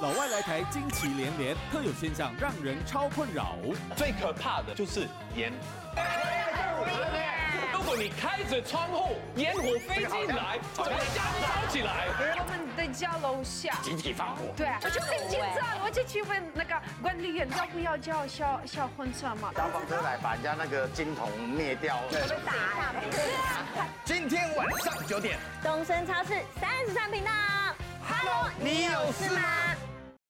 老外来台惊奇连连，特有现象让人超困扰。最可怕的就是烟。如果你开着窗户，烟火飞进来，整个家烧起来。我们的家楼下集体放火。对，我就很紧张，我就去问那个管理员要不要叫消消防车嘛。消防车来把人家那个金童灭掉。我们打。今天晚上九点，东升超市三十三频道，Hello，你有事吗？